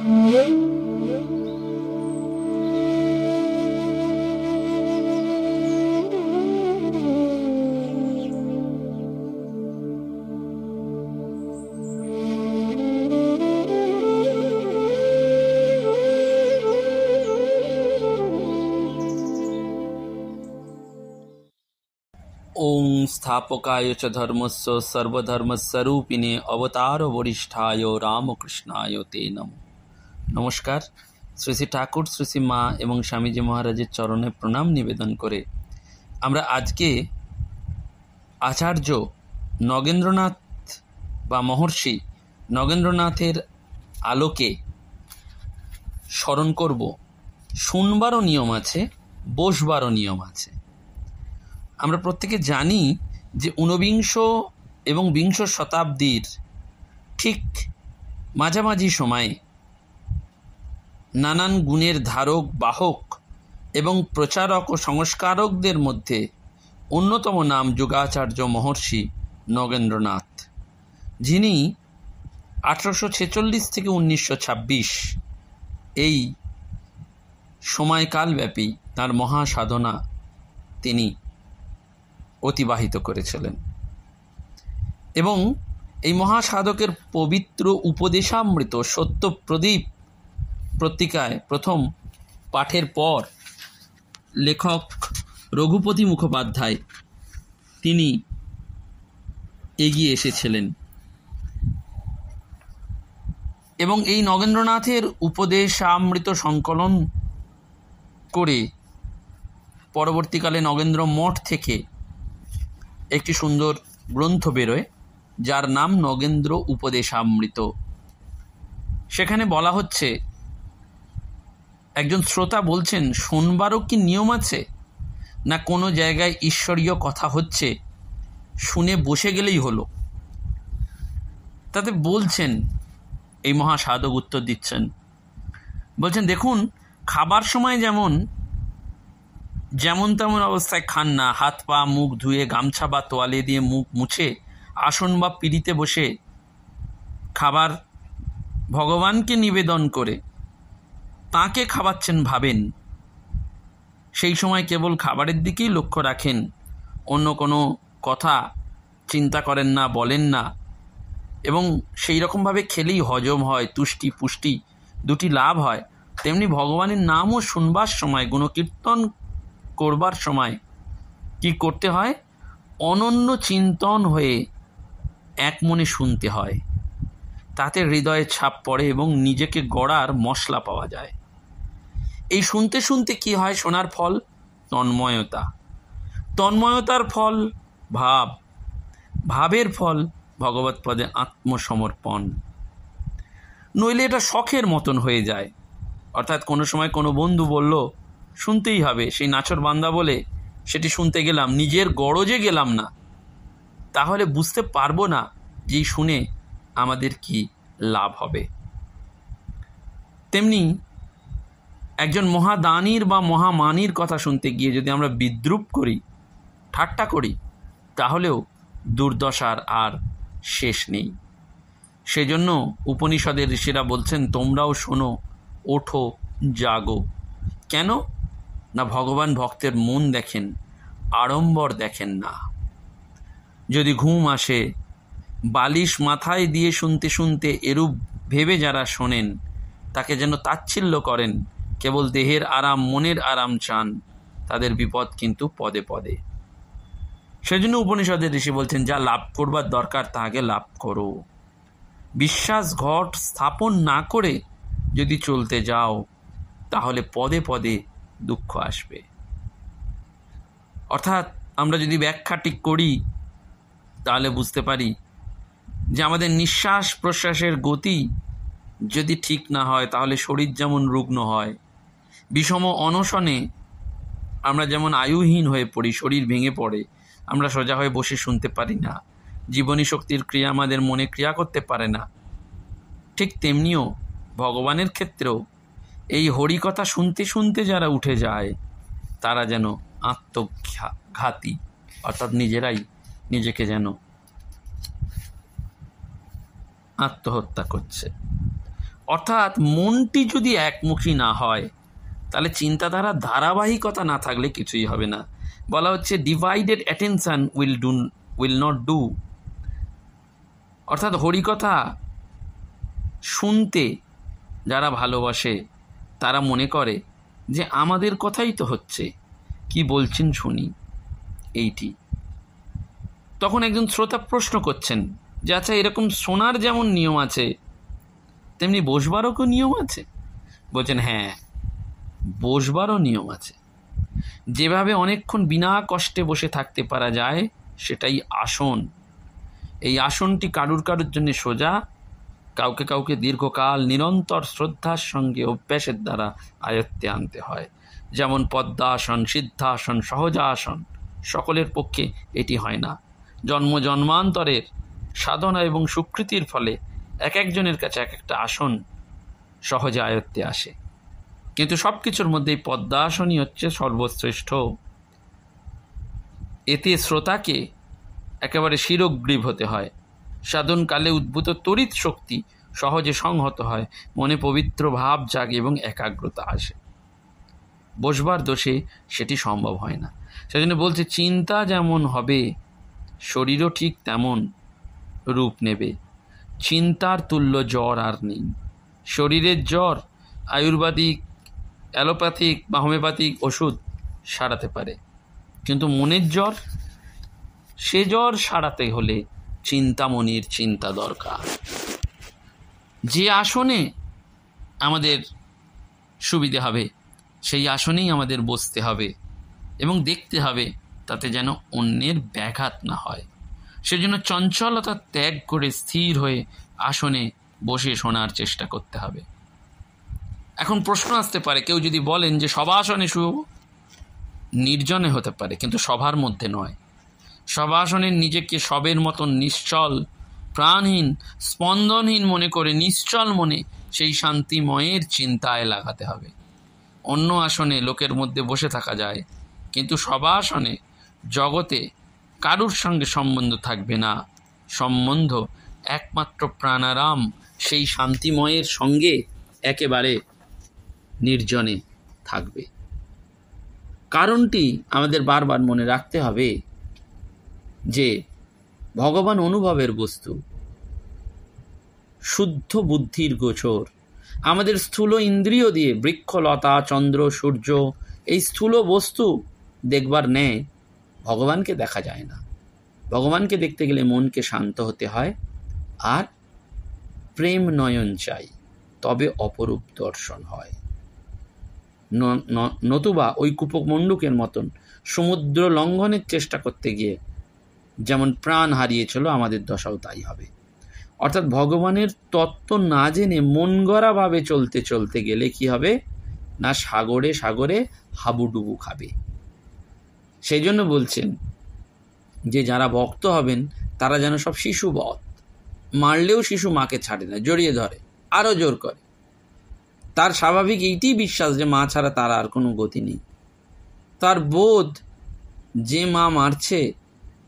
ॐ स्थापकाय च धर्मस्य सर्वधर्मस्वरूपिणे अवतारवरिष्ठाय रामकृष्णाय ते नमः। নমস্কার। শ্রী শ্রী ঠাকুর, শ্রী শ্রী মা এবং স্বামীজি মহারাজের চরণে প্রণাম, নিবেদন করে। আমরা আজকে আচার্য নগেন্দ্রনাথ বা মহর্ষি নগেন্দ্রনাথের আলোকে স্মরণ করব। শুনবারও নিয়ম আছে, বসবারও নিয়ম আছে। আমরা প্রত্যেকে জানি যে ঊনবিংশ এবং বিংশ শতাব্দীর ঠিক মাঝামাঝি সময়ে নানান গুণের ধারক, বাহক এবং প্রচারক ও সংস্কারকদের মধ্যে অন্যতম নাম যোগাচার্য মহর্ষি নগেন্দ্রনাথ, যিনি আঠারোশো ছেচল্লিশ থেকে উনিশশো ছাব্বিশ এই সময়কালব্যাপী তার মহাসাধনা তিনি অতিবাহিত করেছিলেন এবং এই মহাসাধকের পবিত্র উপদেশামৃত সত্য প্রদীপ পত্রিকায় প্রথম পাঠের পর লেখক রঘুপতি মুখোপাধ্যায় তিনি এগিয়ে এসেছিলেন। এবং এই নগেন্দ্রনাথের উপদেশামৃত সংকলন করে পরবর্তীকালে নগেন্দ্র মঠ থেকে একটি সুন্দর গ্রন্থ বেরোয়, যার নাম নগেন্দ্র উপদেশামৃত। সেখানে বলা হচ্ছে একজন শ্রোতা বলছেন, শোনবারও কি নিয়ম আছে? না কোনো জায়গায় ঈশ্বরীয় কথা হচ্ছে? শুনে বসে গেলেই হলো। তাতে বলছেন, এই মহাসাধক উত্তর দিচ্ছেন, বলছেন, দেখুন, খাবার সময় যেমন যেমন তেমন অবস্থায় খান না। হাত পা, মুখ ধুয়ে, গামছা বা তোয়ালে দিয়ে মুখ মুছে, আসন বা পিড়িতে বসে খাবার ভগবানকে নিবেদন করে। তাকে খাওয়াচ্ছেন ভাবেন। সেই সময় কেবল খাবারের দিকেই লক্ষ্য রাখেন। অন্য কোনো কথা চিন্তা করেন না, বলেন না। এবং সেই রকমভাবে খেলেই হজম হয়, তুষ্টি, পুষ্টি দুটি লাভ হয়। তেমনি ভগবানের নামও শুনবার সময়, গুণকীর্তন করবার সময় কি করতে হয়? অনন্য চিন্তন হয়ে এক মনে শুনতে হয়। তাতে হৃদয়ে ছাপ পড়ে এবং নিজেকে গড়ার মশলা পাওয়া যায়। এই শুনতে শুনতে কি হয় শোনার ফল? তন্ময়তা। তন্ময়তার ফল ভাব। ভাবের ফল ভগবত পদে আত্মসমর্পণ। নইলে এটা শখের মতন হয়ে যায়। অর্থাৎ কোনো সময় কোনো বন্ধু বলল, শুনতেই হবে। সেই নাচর বান্দা বলে, সেটি শুনতে গেলাম, নিজের গরজে গেলাম না। তাহলে বুঝতে পারব না যে শুনে আমাদের কি লাভ হবে। তেমনি একজন মহাদানির বা মহামানির কথা শুনতে গিয়ে যদি আমরা বিদ্রুপ করি, ঠাট্টা করি, তাহলেও দুর্দশার আর শেষ নেই। সেজন্য উপনিষদের ঋষিরা বলছেন, তোমরাও শোনো, ওঠো, জাগো। কেন? না, ভগবান ভক্তের মন দেখেন, আড়ম্বর দেখেন না। যদি ঘুম আসে, বালিশ মাথায় দিয়ে শুনতে শুনতে এরূপ ভেবে যারা শোনেন, তাকে যেন তাচ্ছিল্য করেন কেবল দেহের আরাম, মনের আরাম চান, তাদের বিপদ কিন্তু পদে পদে। সেজন্য উপনিষদের ঋষি বলছেন, যা লাভ করবার দরকার, তাহাকে লাভ করো। বিশ্বাস ঘট স্থাপন না করে যদি চলতে যাও, তাহলে পদে পদে দুঃখ আসবে। অর্থাৎ আমরা যদি ব্যাখ্যা ঠিক করি, তাহলে বুঝতে পারি যে আমাদের নিঃশ্বাস প্রশ্বাসের গতি যদি ঠিক না হয়, তাহলে শরীর যেমন রুগ্ন হয় বিষম অনশনে আমরা যেমন আয়ুহীন হয়ে পড়ি, শরীর ভেঙে পড়ে, আমরা সোজা হয়ে বসে শুনতে পারি না। জীবনী শক্তির ক্রিয়া আমাদের মনে ক্রিয়া করতে পারে না। ঠিক তেমনিও ভগবানের ক্ষেত্রেও এই হরিকথা শুনতে শুনতে যারা উঠে যায়, তারা যেন আত্মঘাতী, অর্থাৎ নিজেরাই নিজেকে যেন আত্মহত্যা করছে। অর্থাৎ মনটি যদি একমুখী না হয় তাহলে চিন্তাধারা ধারাবাহিকতা না থাকলে কিছুই হবে না। বলা হচ্ছে divided attention will do will not do অর্থাৎ হরিকথা শুনতে যারা ভালোবাসে, তারা মনে করে যে আমাদের কথাই তো হচ্ছে। কি বলছেন শুনি, এইটি। তখন একজন শ্রোতা প্রশ্ন করছেন যে আচ্ছা এরকম শোনার যেমন নিয়ম আছে, তেমনি বসবারও কি নিয়ম আছে? বলছেন হ্যাঁ বসবারও নিয়ম আছে। যেভাবে অনেকক্ষণ বিনা কষ্টে বসে থাকতে পারা যায়, সেটাই আসন। এই আসনটি কারুর কারুর জন্য সোজা, কাউকে কাউকে দীর্ঘকাল নিরন্তর শ্রদ্ধার সঙ্গে অভ্যাসের দ্বারা আয়ত্তে আনতে হয়। যেমন পদ্মাসন, সিদ্ধাসন, সহজাসন, সকলের পক্ষে এটি হয় না। জন্ম জন্মান্তরের সাধনা এবং সুকৃতির ফলে এক একজনের কাছে এক একটা আসন সহজে আয়ত্তে আসে। কিন্তু সব কিছুর মধ্যেই পদ্মাসনই হচ্ছে সর্বশ্রেষ্ঠ। এতে শ্রোতাকে একেবারে শিরগ্রীব হতে হয়। সাধনকালে উদ্ভূত তড়িৎ শক্তি সহজে সংহত হয়, মনে পবিত্র ভাব জাগে এবং একাগ্রতা আসে। বসবার দোষে সেটি সম্ভব হয় না। সেজন্য বলছে, চিন্তা যেমন হবে, শরীরও ঠিক তেমন রূপ নেবে। চিন্তার তুল্য জ্বর আর নেই। শরীরের জ্বর আয়ুর্বেদিক অ্যালোপ্যাথিক বা হোমিওপ্যাথিক ওষুধ সারাতে পারে। কিন্তু মনের জ্বর, সে জ্বর সারাতে হলে চিন্তামণির চিন্তা দরকার। যে আসনে আমাদের সুবিধে হবে, সেই আসনেই আমাদের বসতে হবে এবং দেখতে হবে তাতে যেন অন্যের ব্যাঘাত না হয়। সেজন্য চঞ্চলতা ত্যাগ করে স্থির হয়ে আসনে বসে শোনার চেষ্টা করতে হবে। এখন প্রশ্ন আসতে পারে, কেউ যদি বলেন যে সভা আসনে শুভ নির্জনে হতে পারে, কিন্তু সভার মধ্যে নয়। সভাসনের নিজেকে সবের মতন নিশ্চল, প্রাণহীন, স্পন্দনহীন মনে করে নিশ্চল মনে সেই শান্তিময়ের চিন্তায় লাগাতে হবে। অন্য আসনে লোকের মধ্যে বসে থাকা যায়, কিন্তু সভা আসনে জগতে কারুর সঙ্গে সম্বন্ধ থাকবে না। সম্বন্ধ একমাত্র প্রাণারাম সেই শান্তিময়ের সঙ্গে একেবারে নির্জনে থাকবে। কারণটি আমাদের বারবার মনে রাখতে হবে যে, ভগবান অনুভবের বস্তু। শুদ্ধ বুদ্ধির গোচর। আমাদের স্থূল ইন্দ্রিয় দিয়ে বৃক্ষলতা চন্দ্র, সূর্য এই স্থূল বস্তু দেখবার ন্যায় ভগবানকে দেখা যায় না। ভগবানকে দেখতে গেলে মনকে শান্ত হতে হয় আর প্রেম নয়ন চাই, তবে অপরূপ দর্শন হয়। নতুবা ওই কুপমণ্ডুকের মতন সমুদ্র লঙ্ঘনের চেষ্টা করতে গিয়ে যেমন প্রাণ হারিয়েছিল, আমাদের দশাও তাই হবে। অর্থাৎ ভগবানের তত্ত্ব না জেনে মন গড়াভাবে চলতে চলতে গেলে কি হবে? না সাগরে সাগরে হাবুডুবু খাবে। সেই জন্য বলছেন যে যারা ভক্ত হবেন, তারা যেন সব শিশু বধ মারলেও শিশু মাকে ছাড়ে না, জড়িয়ে ধরে আরও জোর করে। তার স্বাভাবিক এইটি বিশ্বাস যে মা ছাড়া তার আর কোনো গতি নেই। তার বোধ যে মা মারছে,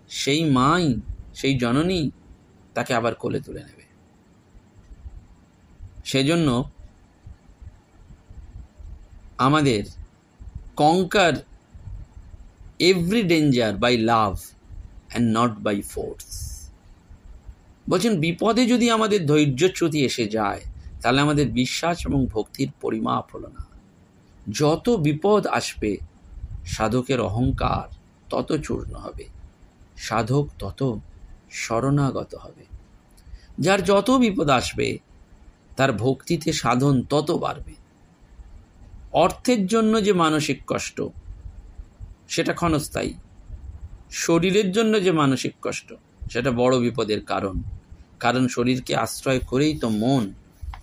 সেই মাই, সেই জননী তাকে আবার কোলে তুলে নেবে। সেজন্য আমাদের conquer every danger by love and not by force বলছেন, বিপদে যদি আমাদের ধৈর্যচ্যুতি এসে যায় তাহলে আমাদের বিশ্বাস এবং ভক্তির পরিমাপ হলো না। যত বিপদ আসবে, সাধকের অহংকার তত চূর্ণ হবে। সাধক তত শরণাগত হবে। যার যত বিপদ আসবে, তার ভক্তিতে সাধন তত বাড়বে। অর্থের জন্য যে মানসিক কষ্ট, সেটা ক্ষণস্থায়ী। শরীরের জন্য যে মানসিক কষ্ট, সেটা বড় বিপদের কারণ। কারণ শরীরকে আশ্রয় করেই তো মন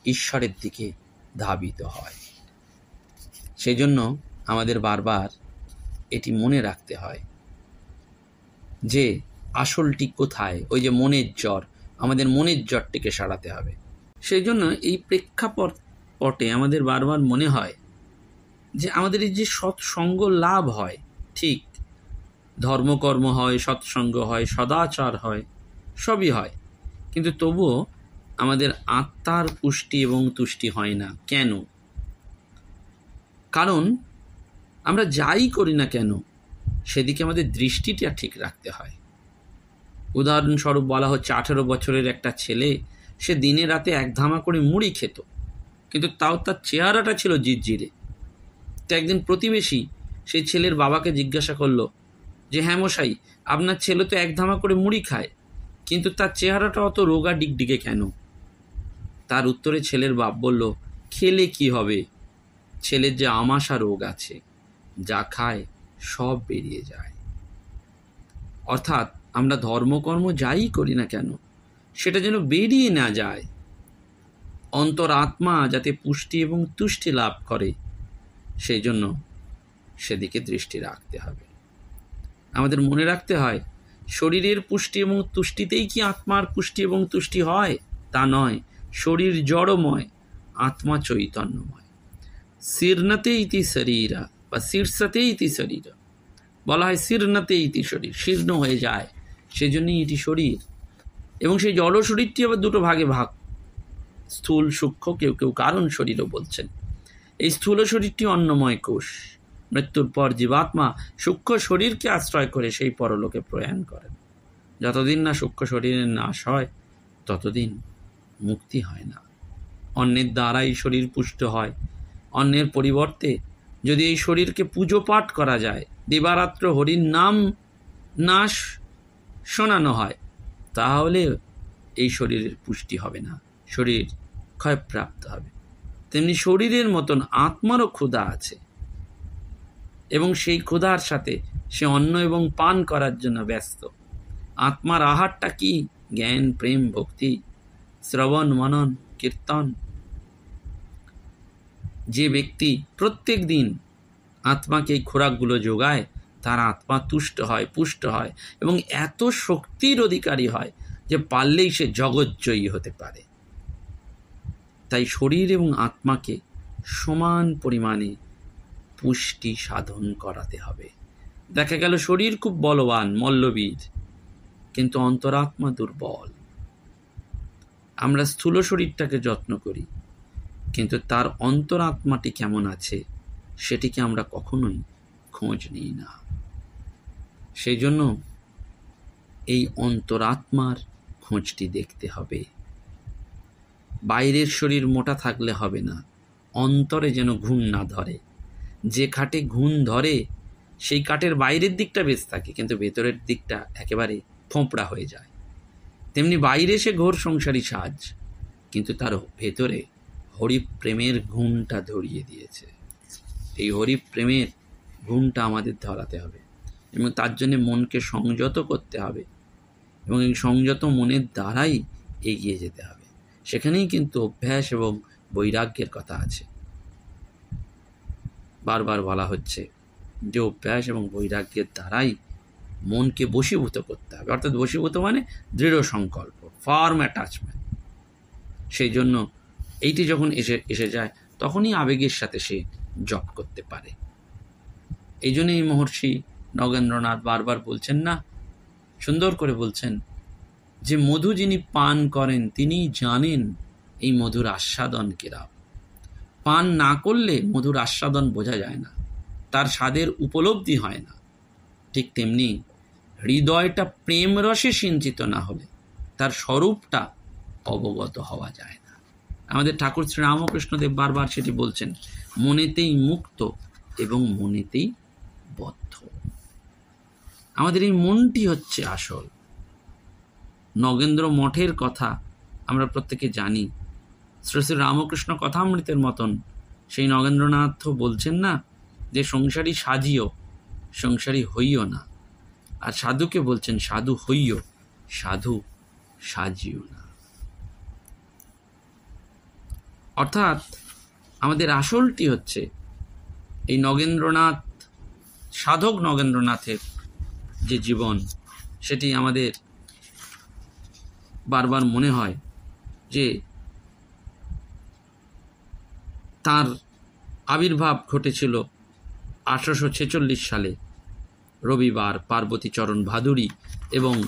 ঈশ্বরের দিকে ধাবিত হয়। সেই জন্য আমাদের বারবার এটি মনে রাখতে হয় যে আসলটি কোথায়? ওই যে মনের জ্বর, আমাদের মনের জ্বরটিকে সারাতে হবে। সেই জন্য এই প্রেক্ষাপট পটে আমাদের বারবার মনে হয় যে আমাদের এই যে সৎসঙ্গ লাভ হয়, ঠিক, ধর্মকর্ম হয়, সৎসঙ্গ হয়, সদাচার হয়, সবই হয়। কিন্তু তবুও আমাদের আত্মার পুষ্টি এবং তুষ্টি হয় না। কেন? কারণ আমরা যাই করি না কেন, সেদিকে আমাদের দৃষ্টিটা ঠিক রাখতে হয়। উদাহরণস্বরূপ বলা হচ্ছে, আঠেরো বছরের একটা ছেলে, সে দিনে রাতে এক ধামা করে মুড়ি খেত, কিন্তু তাও তার চেহারাটা ছিল জিজ্জিরে তো একদিন প্রতিবেশী সেই ছেলের বাবাকে জিজ্ঞাসা করল যে হ্যাঁ মশাই, আপনার ছেলে তো এক ধামা করে মুড়ি খায়, কিন্তু তার চেহারাটা অত রোগা ডিগডিগে কেন? তার উত্তরে ছেলের বাপ বলল, খেলে কি হবে? ছেলের যে আমাশা রোগ আছে, যা খায় সব বেরিয়ে যায়। অর্থাৎ আমরা ধর্মকর্ম যাই করি না কেন, সেটা যেন বেরিয়ে না যায়। অন্তর আত্মা যাতে পুষ্টি এবং তুষ্টি লাভ করে, সেই জন্য সেদিকে দৃষ্টি রাখতে হবে। আমাদের মনে রাখতে হয়, শরীরের পুষ্টি এবং তুষ্টিতেই কি আত্মার পুষ্টি এবং তুষ্টি হয়? তা নয়। শরীর জড়ময়, আত্মা চৈতন্যময়। শীর্ণতে ইতি শরীরা, বা শীর্ষতে ইতি শরীর। বলা হয় শীর্ণতে ইতি শরীর, শীর্ণ হয়ে যায় সেই জন্যই এটি শরীর। এবং সেই জড় শরীরটি আবার দুটো ভাগে ভাগ। স্থূল, সূক্ষ্ম, কেউ কেউ কারণ শরীরও বলছেন। এই স্থূল শরীরটি অন্নময় কোষ। মৃত্যুর পর জীবাত্মা সূক্ষ্ম শরীরকে আশ্রয় করে সেই পরলোকে প্রয়াণ করেন। যতদিন না সূক্ষ্ম শরীরের নাশ হয়, ততদিন মুক্তি হয় না। অন্যের দ্বারাই শরীর পুষ্ট হয়। অন্যের পরিবর্তে যদি এই শরীরকে পুজো পাঠ করা যায়, দিবারাত্র হরির নাম নাশ শোনানো হয়, তাহলে এই শরীরের পুষ্টি হবে না, শরীর ক্ষয়প্রাপ্ত হবে। তেমনি শরীরের মতন আত্মারও ক্ষুধা আছে। এবং সেই ক্ষুধার সাথে সে অন্ন এবং পান করার জন্য ব্যস্ত। আত্মার আহারটা কি? জ্ঞান, প্রেম, ভক্তি শ্রবণ, মনন, কীর্তন। যে ব্যক্তি প্রত্যেক দিন আত্মাকে এই খোরাকগুলো যোগায়, তার আত্মা তুষ্ট হয়, পুষ্ট হয় এবং এত শক্তির অধিকারী হয় যে পারলেই সে জগৎজয়ী হতে পারে। তাই শরীর এবং আত্মাকে সমান পরিমাণে পুষ্টি সাধন করাতে হবে। দেখা গেল শরীর খুব বলবান, মল্লবীর, কিন্তু অন্তরাত্মা দুর্বল। আমরা স্থূল শরীরটাকে যত্ন করি, কিন্তু তার অন্তরাত্মাটি কেমন আছে, সেটিকে আমরা কখনোই খোঁজ নিই না। সেই জন্য এই অন্তরাত্মার খোঁজটি দেখতে হবে। বাইরের শরীর মোটা থাকলে হবে না, অন্তরে যেন ঘুম না ধরে। যে খাটে ঘুম ধরে, সেই কাঠের বাইরের দিকটা বেশ থাকে, কিন্তু ভেতরের দিকটা একেবারে ফোঁপড়া হয়ে যায়। তেমনি বাইরে সে ঘোর সংসারী সাজ, কিন্তু তার ভেতরে হরিপ্রেমের ঘুমটা ধরিয়ে দিয়েছে। এই হরিপ্রেমের ঘুমটা আমাদের ধরাতে হবে এবং তার জন্য মনকে সংযত করতে হবে এবং এই সংযত মনের দ্বারাই এগিয়ে যেতে হবে। সেখানেই কিন্তু অভ্যাস এবং বৈরাগ্যের কথা আছে। বারবার বলা হচ্ছে যে অভ্যাস এবং বৈরাগ্যের দ্বারাই মনকে বশীভূত করতে হবে। অর্থাৎ বশীভূত মানে দৃঢ় সংকল্প ফার্ম অ্যাটাচমেন্ট সেই জন্য এইটি যখন এসে এসে যায়, তখনই আবেগের সাথে সে জপ করতে পারে। এই জন্য এই মহর্ষি নগেন্দ্রনাথ বারবার বলছেন না, সুন্দর করে বলছেন, যে মধু যিনি পান করেন তিনি জানেন এই মধুর আস্বাদন কিরা পান না করলে মধুর আস্বাদন বোঝা যায় না, তার স্বাদের উপলব্ধি হয় না। ঠিক তেমনি হৃদয়টা প্রেম রসে সিঞ্চিত না হলে তার স্বরূপটা অবগত হওয়া যায় না। আমাদের ঠাকুর শ্রীরামকৃষ্ণদেব বারবার সেটি বলছেন, মনেতেই মুক্ত এবং মনেতেই বদ্ধ। আমাদের এই মনটি হচ্ছে আসল। নগেন্দ্র মঠের কথা আমরা প্রত্যেকে জানি। শ্রী শ্রী রামকৃষ্ণ কথামৃতের মতন সেই নগেন্দ্রনাথ বলছেন না যে, সংসারী সাজিও, সংসারী হইও না। আর সাধুকে বলছেন, সাধু হইও সাধু সাজিও না। অর্থাৎ আমাদের আসলটি হচ্ছে এই নগেন্দ্রনাথ, সাধক নগেন্দ্রনাথের যে জীবন, সেটি আমাদের বারবার মনে হয় যে তার আবির্ভাব ঘটেছিল আঠারোশো ছেচল্লিশ সালে। রবিবার পার্বতী চরণ ভাদুরী এবং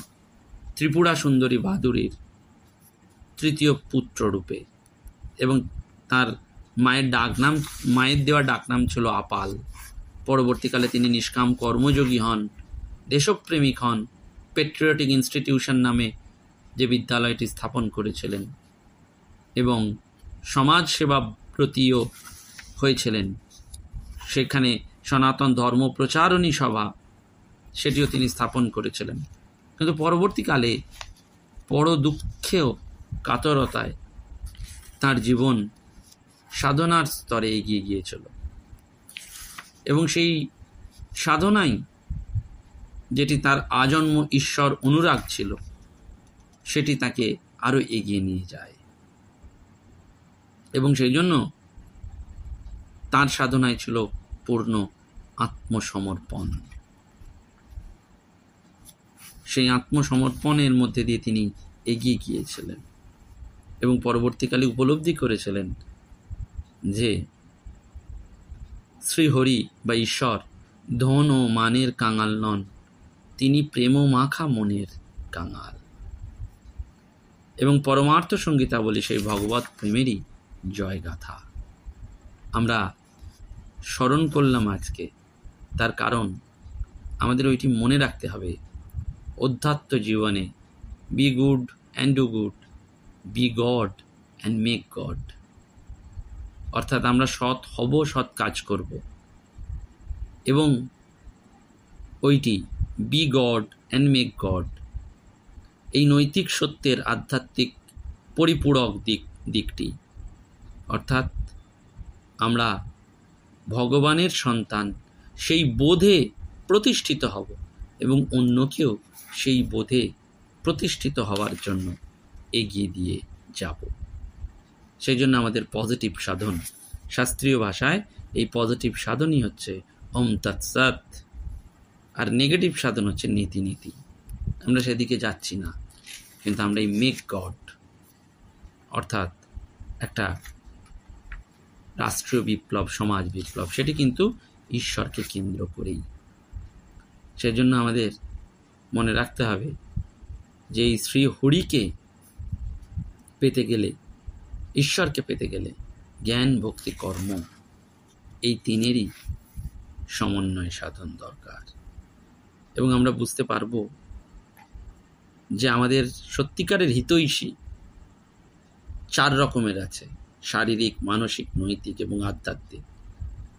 ত্রিপুরা সুন্দরী ভাদুরীর তৃতীয় পুত্র রূপে এবং তার মায়ের ডাকনাম মায়ের দেওয়া ডাকনাম ছিল আপাল। পরবর্তীকালে তিনি নিষ্কাম কর্মযোগী হন, দেশপ্রেমিক হন, পেট্রিয়টিক ইনস্টিটিউশন নামে যে বিদ্যালয়টি স্থাপন করেছিলেন এবং সমাজ সেবা প্রতিও হয়েছিলেন। সেখানে সনাতন ধর্ম প্রচারণী সভা সেটিও তিনি স্থাপন করেছিলেন। কিন্তু পরবর্তীকালে বড় দুঃখেও কাতরতায় তার জীবন সাধনার স্তরে এগিয়ে গিয়েছিল। এবং সেই সাধনাই যেটি তার আজন্ম ঈশ্বর অনুরাগ ছিল, সেটি তাকে আরও এগিয়ে নিয়ে যায়। এবং সেই জন্য তার সাধনায় ছিল পূর্ণ আত্মসমর্পণ। সেই আত্মসমর্পণের মধ্যে দিয়ে তিনি এগিয়ে গিয়েছিলেন এবং পরবর্তীকালে উপলব্ধি করেছিলেন যে শ্রীহরি বা ঈশ্বর ধন ও মানের কাঙাল নন, তিনি প্রেম মাখা মনের কাঙাল। এবং পরমার্থ সঙ্গীতাবলী সেই ভগবত প্রেমেরই জয়গাথা। আমরা স্মরণ করলাম আজকে, তার কারণ আমাদের ওইটি মনে রাখতে হবে অধ্যাত্ম জীবনে be good and do good be God and make God অর্থাৎ আমরা সৎ হব, সৎ কাজ করব। এবং ওইটি be God and make God এই নৈতিক সত্যের আধ্যাত্মিক পরিপূরক দিক, দিকটি। অর্থাৎ আমরা ভগবানের সন্তান, সেই বোধে প্রতিষ্ঠিত হব এবং অন্যকেও সেই বোধে প্রতিষ্ঠিত হওয়ার জন্য এগিয়ে দিয়ে যাব। সেই জন্য আমাদের পজিটিভ সাধন, শাস্ত্রীয় ভাষায় এই পজিটিভ সাধনই হচ্ছে ওম তৎসৎ আর নেগেটিভ সাধন হচ্ছে নীতি নীতি। আমরা সেদিকে যাচ্ছি না, কিন্তু আমরা এই মেক গড অর্থাৎ একটা রাষ্ট্রীয় বিপ্লব, সমাজ বিপ্লব, সেটি কিন্তু ঈশ্বরকে কেন্দ্র করেই। সেজন্য আমাদের মনে রাখতে হবে যে এই শ্রী হরিকে পেতে গেলে, ঈশ্বরকে পেতে গেলে জ্ঞান, ভক্তি, কর্ম, এই তিনেরই সমন্বয় সাধন দরকার। এবং আমরা বুঝতে পারব যে আমাদের সত্যিকারের হিতৈষী চার রকমের আছে, শারীরিক, মানসিক, নৈতিক এবং আধ্যাত্মিক।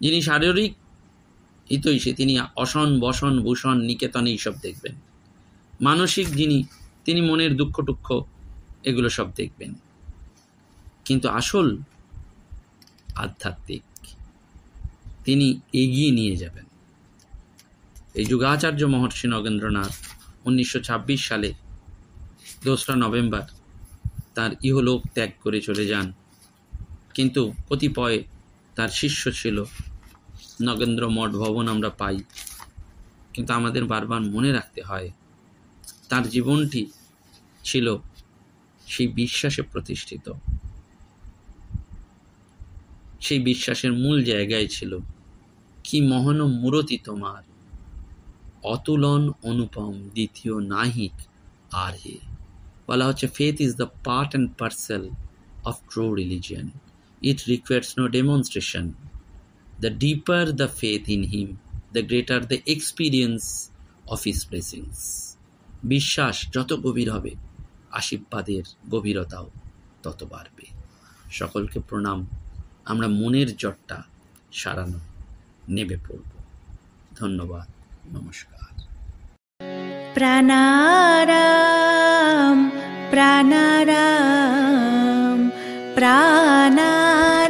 যিনি শারীরিক হিতৈষী, তিনি অসন, বসন, ভূষণ, নিকেতন এইসব দেখবেন। মানসিক যিনি, তিনি মনের দুঃখ টুক্ষ, এগুলো সব দেখবেন। কিন্তু আসল আধ্যাত্মিক, তিনি এগিয়ে নিয়ে যাবেন। এই যুগাচার্য মহর্ষি নগেন্দ্রনাথ উনিশশো ছাব্বিশ সালে দোসরা নভেম্বর তার ইহলোক ত্যাগ করে চলে যান। কিন্তু কতিপয় তার শিষ্য ছিল নগেন্দ্র মঠ ভবন আমরা পাই, কিন্তু আমাদের বারবার মনে রাখতে হয় তার জীবনটি ছিল সেই বিশ্বাসে প্রতিষ্ঠিত। সেই বিশ্বাসের মূল জায়গায় ছিল, কি মহান মূরতি তোমার? অতুলন অনুপম দ্বিতীয় নাহিক আর হে বলা হচ্ছে faith is the part and parcel of true religion it requires no demonstration the deeper the faith in him the greater the experience of his blessings বিশ্বাস যত গভীর হবে, আশীর্বাদের গভীরতাও তত বাড়বে। সকলকে প্রণাম। আমরা মনের জটটা সারানো নেবে পড়ব। ধন্যবাদ। নমস্কার। প্রাণারাম প্রাণারাম প্রাণারাম।